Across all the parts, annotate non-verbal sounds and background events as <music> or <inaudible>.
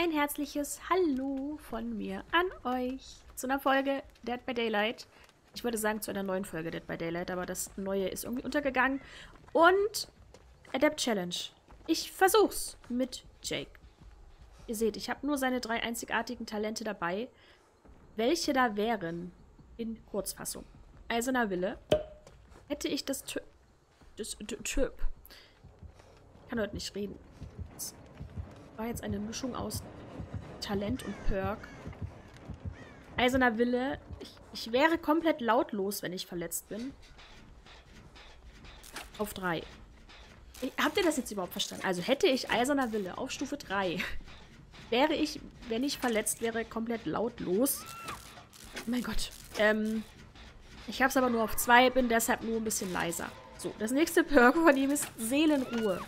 Ein herzliches Hallo von mir an euch zu einer Folge Dead by Daylight. Ich würde sagen zu einer neuen Folge Dead by Daylight, aber das neue ist irgendwie untergegangen. Und Adept Challenge. Ich versuch's mit Jake. Ihr seht, ich habe nur seine drei einzigartigen Talente dabei. Welche da wären in Kurzfassung? Eiserner Wille. Hätte ich das Typ. Das Typ. Ich kann heute nicht reden. War jetzt eine Mischung aus Talent und Perk. Eiserner Wille. Ich, ich wäre komplett lautlos, wenn ich verletzt bin. Auf drei. Habt ihr das jetzt überhaupt verstanden? Also hätte ich Eiserner Wille auf Stufe 3, <laughs> wäre ich, wenn ich verletzt wäre, komplett lautlos. Mein Gott. Ähm, ich habe es aber nur auf 2, bin deshalb nur ein bisschen leiser. So, das nächste Perk von ihm ist Seelenruhe.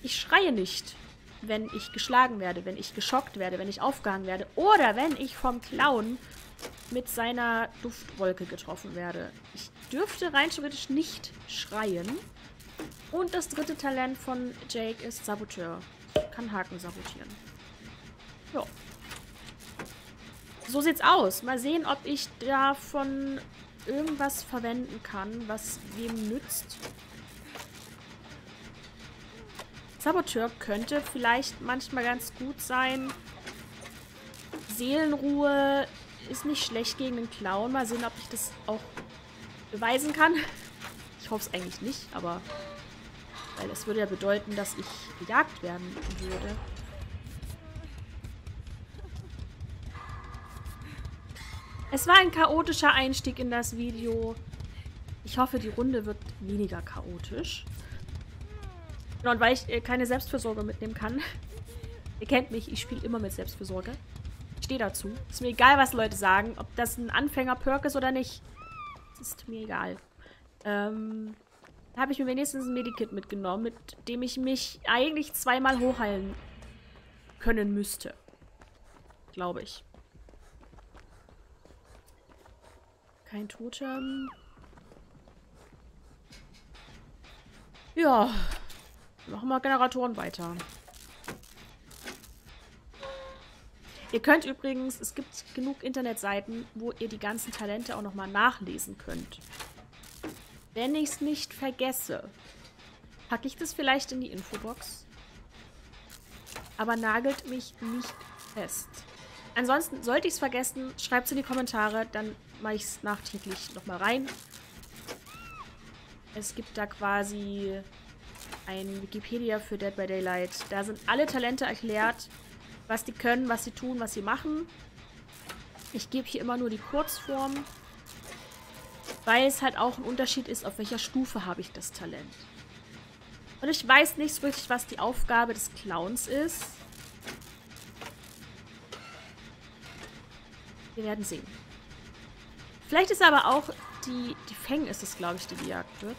Ich schreie nicht, wenn ich geschlagen werde, wenn ich geschockt werde, wenn ich aufgehangen werde oder wenn ich vom Clown mit seiner Duftwolke getroffen werde. Ich dürfte rein theoretisch nicht schreien. Und das dritte Talent von Jake ist Saboteur. Kann Haken sabotieren. Ja. So sieht's aus. Mal sehen, ob ich davon irgendwas verwenden kann, was wem nützt. Saboteur könnte vielleicht manchmal ganz gut sein. Seelenruhe ist nicht schlecht gegen den Clown. Mal sehen, ob ich das auch beweisen kann. Ich hoffe es eigentlich nicht, aber... Weil es würde ja bedeuten, dass ich gejagt werden würde. Es war ein chaotischer Einstieg in das Video. Ich hoffe, die Runde wird weniger chaotisch. Genau, und weil ich äh, keine Selbstversorge mitnehmen kann. <laughs> Ihr kennt mich, ich spiele immer mit Selbstversorge. Ich stehe dazu. Ist mir egal, was Leute sagen. Ob das ein Anfänger-Perk ist oder nicht. Ist mir egal. Ähm, da habe ich mir wenigstens ein Medikit mitgenommen, mit dem ich mich eigentlich zweimal hochheilen können müsste. Glaube ich. Kein Totem. Ja. Machen wir Generatoren weiter. Ihr könnt übrigens, es gibt genug Internetseiten, wo ihr die ganzen Talente auch nochmal nachlesen könnt. Wenn ich es nicht vergesse, packe ich das vielleicht in die Infobox. Aber nagelt mich nicht fest. Ansonsten, sollte ich es vergessen, schreibt es in die Kommentare, dann mache ich es nachträglich nochmal rein. Es gibt da quasi ein Wikipedia für Dead by Daylight. Da sind alle Talente erklärt, was die können, was sie tun, was sie machen. Ich gebe hier immer nur die Kurzform, weil es halt auch ein Unterschied ist, auf welcher Stufe habe ich das Talent. Und ich weiß nicht wirklich, was die Aufgabe des Clowns ist. Wir werden sehen. Vielleicht ist aber auch die, die Feng ist es, glaube ich, die gejagt wird.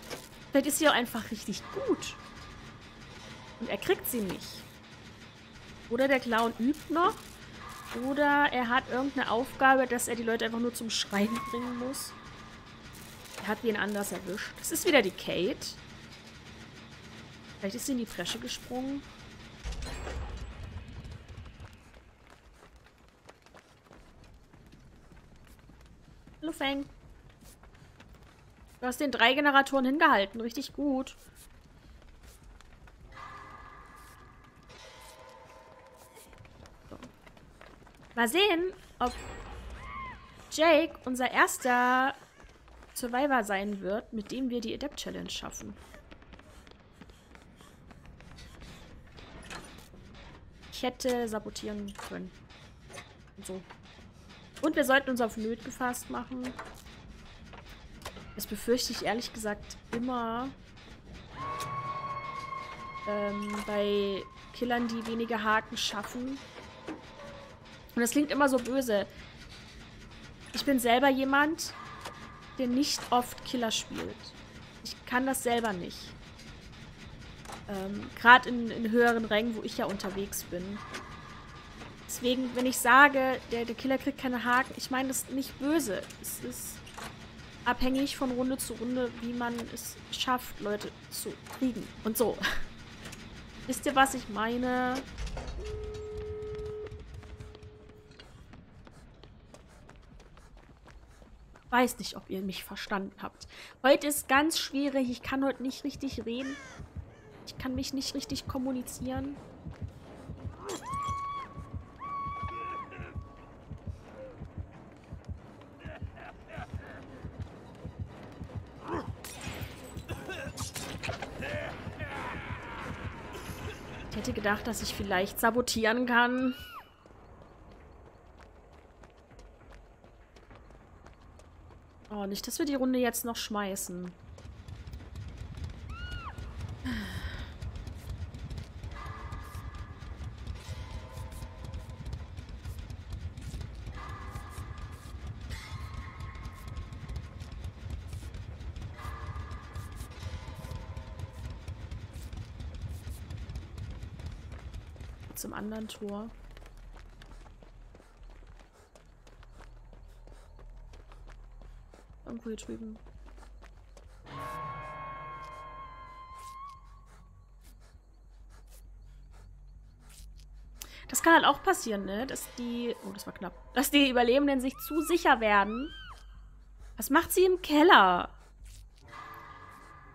Vielleicht ist sie auch einfach richtig gut. Und er kriegt sie nicht. Oder der Clown übt noch. Oder er hat irgendeine Aufgabe, dass er die Leute einfach nur zum Schreien bringen muss. Er hat wen anders erwischt. Das ist wieder die Kate. Vielleicht ist sie in die Fresche gesprungen. Hallo Fang. Du hast den drei Generatoren hingehalten. Richtig gut. So. Mal sehen, ob Jake unser erster Survivor sein wird, mit dem wir die Adept Challenge schaffen. Ich hätte sabotieren können. So. Und wir sollten uns auf Nöt gefasst machen. Das befürchte ich ehrlich gesagt immer ähm, bei Killern, die weniger Haken schaffen. Und das klingt immer so böse. Ich bin selber jemand, der nicht oft Killer spielt. Ich kann das selber nicht. Ähm, Gerade in, in höheren Rängen, wo ich ja unterwegs bin. Deswegen, wenn ich sage, der, der Killer kriegt keine Haken, ich meine das nicht böse. Es ist abhängig von Runde zu Runde, wie man es schafft, Leute zu kriegen. Und so. <laughs> Wisst ihr, was ich meine? Weiß nicht, ob ihr mich verstanden habt. Heute ist ganz schwierig. Ich kann heute nicht richtig reden. Ich kann mich nicht richtig kommunizieren. Hätte gedacht, dass ich vielleicht sabotieren kann. Oh, nicht, dass wir die Runde jetzt noch schmeißen. Zum anderen Tor. Irgendwo hier drüben. Das kann halt auch passieren, ne? Dass die... Oh, das war knapp. Dass die Überlebenden sich zu sicher werden. Was macht sie im Keller?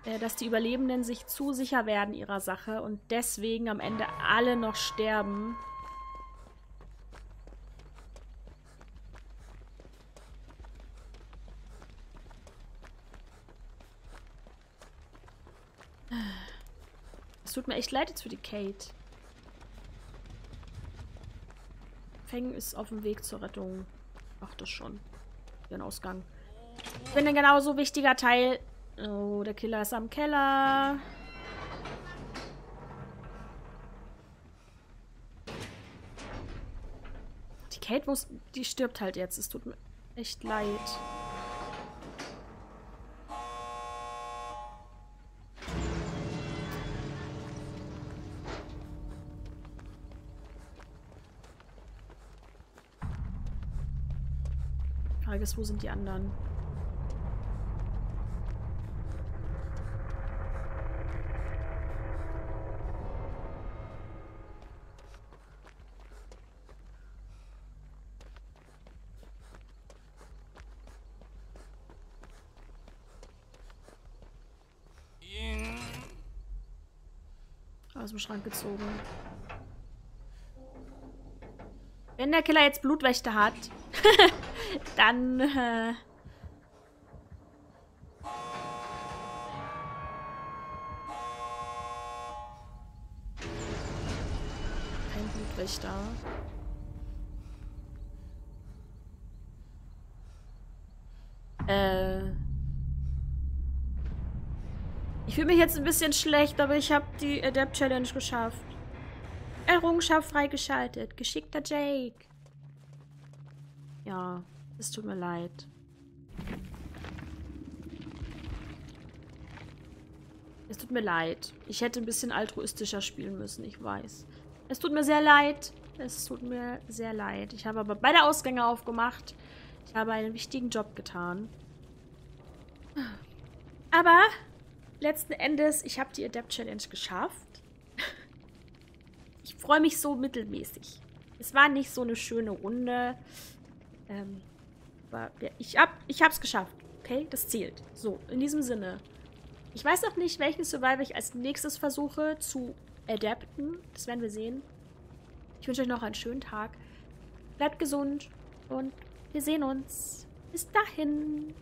Äh, dass die Überlebenden sich zu sicher werden ihrer Sache und deswegen am Ende alle noch sterben. Es tut mir echt leid jetzt für die Kate. Feng ist auf dem Weg zur Rettung. Ach, das schon. Den Ausgang. Ich bin ein genauso wichtiger Teil. Oh, der Killer ist am Keller. Die Kate muss, die stirbt halt jetzt. Es tut mir echt leid. Frage ist, wo sind die anderen? Aus dem Schrank gezogen. Wenn der Killer jetzt Blutwächter hat, <laughs> dann... Äh Kein Blutwächter. Äh... Ich fühle mich jetzt ein bisschen schlecht, aber ich habe die Adept Challenge geschafft. Errungenschaft freigeschaltet. Geschickter Jake. Ja, es tut mir leid. Es tut mir leid. Ich hätte ein bisschen altruistischer spielen müssen, ich weiß. Es tut mir sehr leid. Es tut mir sehr leid. Ich habe aber beide Ausgänge aufgemacht. Ich habe einen wichtigen Job getan. Aber letzten Endes, ich habe die Adept Challenge geschafft. <laughs> ich freue mich so mittelmäßig. Es war nicht so eine schöne Runde. Ähm, aber ich hab, ich geschafft. Okay, das zählt. So, in diesem Sinne. Ich weiß noch nicht, welchen Survivor ich als nächstes versuche zu adapten. Das werden wir sehen. Ich wünsche euch noch einen schönen Tag. Bleibt gesund und wir sehen uns. Bis dahin.